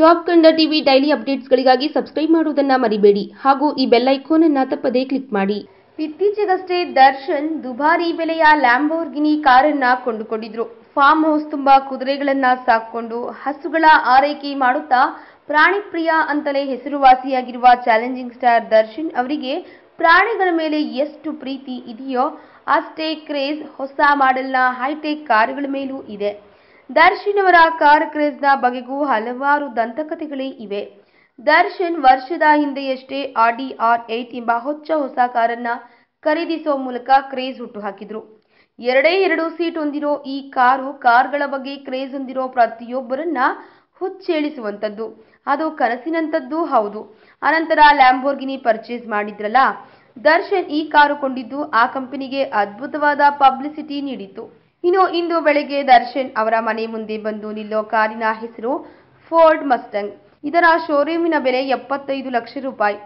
Top Kannada TV daily ಅಪ್ಡೇಟ್ಸ್ಗಳಿಗಾಗಿ subscribe ಮಾಡುವುದನ್ನು ಮರಿಬೇಡಿ ಹಾಗೂ ಈ ಬೆಲ್ ಐಕೋನ್ ಅನ್ನು ತಪ್ಪದೇ ಕ್ಲಿಕ್ ಮಾಡಿ. ಇತ್ತೀಚೆಗಷ್ಟೇ ದರ್ಶನ್ ದುಬಾರಿ ಬೆಲೆಯ ಲ್ಯಾಂಬೋರ್ಗಿನಿ ಕಾರನ್ನ ಕೊಂಡುಕೊಂಡಿದ್ರು. ಫಾರ್ಮ್ ಹೌಸ್ ತುಂಬಾ ಕುದುರೆಗಳನ್ನ ಸಾಕೊಂಡು ಹಸುಗಳ ಆರೈಕೆ ಮಾಡುತ್ತಾ ಪ್ರಾಣಿ ಪ್ರಿಯ ಅಂತಲೇ ಹೆಸರುವಾಸಿಯಾಗಿರುವ ಚಾಲೆಂಜಿಂಗ್ ಸ್ಟಾರ್ ದರ್ಶನ್ ಅವರಿಗೆ ಪ್ರಾಣಿಗಳ ಮೇಲೆ ಎಷ್ಟು ಪ್ರೀತಿ ಇದೆಯೋ ಅಷ್ಟೇ ಕ್ರೇಜ್ ಹೊಸ ಮಾಡೆಲ್ನ ಹೈಟೆಕ್ ಕಾರುಗಳ ಮೇಲೂ ಇದೆ. ದರ್ಶನ್ ಅವರ ಕಾರ್ ಕ್ರೇಜ್ನ ಬಗೆಗೂ ಹಲವಾರು ದಂತಕಥೆಗಳೇ ಇವೆ. ದರ್ಶನ್ ವರ್ಷದ ಹಿಂದೆಯಷ್ಟೇ ಆಡಿ ಆರ್ ಏಟ್ ಎಂಬ ಹೊಚ್ಚ ಹೊಸ ಕಾರನ್ನ ಖರೀದಿಸುವ ಮೂಲಕ ಕ್ರೇಜ್ ಹುಟ್ಟುಹಾಕಿದ್ರು. ಎರಡೇ ಎರಡು ಸೀಟ್ ಹೊಂದಿರೋ ಈ ಕಾರು ಕಾರ್ಗಳ ಬಗ್ಗೆ ಕ್ರೇಜ್ ಹೊಂದಿರೋ ಪ್ರತಿಯೊಬ್ಬರನ್ನ ಹುಚ್ಚೇಳಿಸುವಂಥದ್ದು. ಅದು ಕನಸಿನಂಥದ್ದು ಹೌದು. ಅನಂತರ ಲ್ಯಾಂಬೋರ್ಗಿನಿ ಪರ್ಚೇಸ್ ಮಾಡಿದ್ರಲ್ಲ, ದರ್ಶನ್ ಈ ಕಾರು ಕೊಂಡಿದ್ದು ಆ ಕಂಪನಿಗೆ ಅದ್ಭುತವಾದ ಪಬ್ಲಿಸಿಟಿ ನೀಡಿತು ಇನ್ನು ಇಂದು ಬೆಳಗ್ಗೆ ದರ್ಶನ್ ಅವರ ಮನೆ ಮುಂದೆ ಬಂದು ನಿಲ್ಲೋ ಕಾರಿನ ಹೆಸರು ಫೋರ್ಡ್ ಮಸ್ಟಂಗ್. ಇದರ ಶೋರೂಮಿನ ಬೆಲೆ ಎಪ್ಪತ್ತೈದು ಲಕ್ಷ ರೂಪಾಯಿ.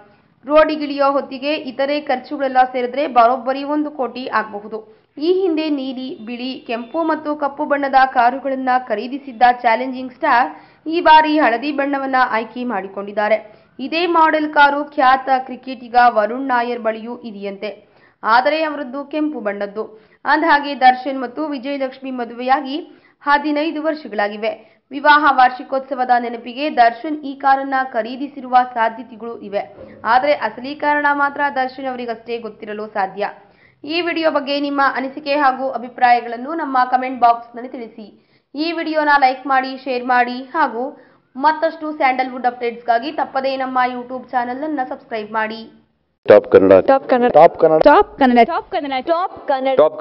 ರೋಡಿಗಿಳಿಯೋ ಹೊತ್ತಿಗೆ ಇತರೆ ಖರ್ಚುಗಳೆಲ್ಲ ಸೇರಿದ್ರೆ ಬರೋಬ್ಬರಿ ಒಂದು ಕೋಟಿ ಆಗಬಹುದು. ಈ ಹಿಂದೆ ನೀಲಿ, ಬಿಳಿ, ಕೆಂಪು ಮತ್ತು ಕಪ್ಪು ಬಣ್ಣದ ಕಾರುಗಳನ್ನ ಖರೀದಿಸಿದ್ದ ಚಾಲೆಂಜಿಂಗ್ ಸ್ಟಾರ್ ಈ ಬಾರಿ ಹಳದಿ ಬಣ್ಣವನ್ನ ಆಯ್ಕೆ ಮಾಡಿಕೊಂಡಿದ್ದಾರೆ. ಇದೇ ಮಾಡೆಲ್ ಕಾರು ಖ್ಯಾತ ಕ್ರಿಕೆಟಿಗ ವರುಣ್ ನಾಯರ್ ಬಳಿಯೂ ಇದೆಯಂತೆ. ಆದರೆ ಅವರದ್ದು ಕೆಂಪು ಬಣ್ಣದ್ದು. ಅಂದಹಾಗೆ ದರ್ಶನ್ ಮತ್ತು ವಿಜಯಲಕ್ಷ್ಮಿ ಮದುವೆಯಾಗಿ ಹದಿನೈದು ವರ್ಷಗಳಾಗಿವೆ. ವಿವಾಹ ವಾರ್ಷಿಕೋತ್ಸವದ ನೆನಪಿಗೆ ದರ್ಶನ್ ಈ ಕಾರನ್ನ ಖರೀದಿಸಿರುವ ಸಾಧ್ಯತೆಗಳು ಇವೆ. ಆದರೆ ಅಸಲಿ ಕಾರಣ ಮಾತ್ರ ದರ್ಶನ್ ಅವರಿಗಷ್ಟೇ ಗೊತ್ತಿರಲು ಸಾಧ್ಯ. ಈ ವಿಡಿಯೋ ಬಗ್ಗೆ ನಿಮ್ಮ ಅನಿಸಿಕೆ ಹಾಗೂ ಅಭಿಪ್ರಾಯಗಳನ್ನು ನಮ್ಮ ಕಮೆಂಟ್ ಬಾಕ್ಸ್ನಲ್ಲಿ ತಿಳಿಸಿ. ಈ ವಿಡಿಯೋನ ಲೈಕ್ ಮಾಡಿ, ಶೇರ್ ಮಾಡಿ ಹಾಗೂ ಮತ್ತಷ್ಟು ಸ್ಯಾಂಡಲ್ವುಡ್ ಅಪ್ಡೇಟ್ಸ್ಗಾಗಿ ತಪ್ಪದೇ ನಮ್ಮ ಯೂಟ್ಯೂಬ್ ಚಾನಲನ್ನು ಸಬ್ಸ್ಕ್ರೈಬ್ ಮಾಡಿ. Top Kannada top Kannada top Kannada top Kannada top Kannada top Kannada top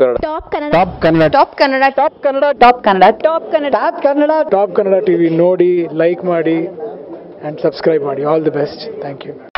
Kannada top Kannada top Kannada top Kannada top Kannada top Kannada top Kannada top Kannada top Kannada TV ನೋಡಿ like ಮಾಡಿ and subscribe ಮಾಡಿ all the best thank you